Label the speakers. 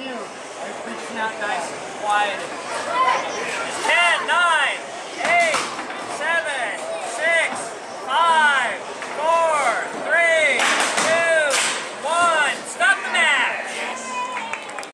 Speaker 1: do. Everybody's not nice and quiet.